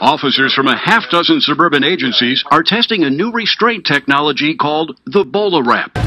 Officers from a half dozen suburban agencies are testing a new restraint technology called the Bola Wrap.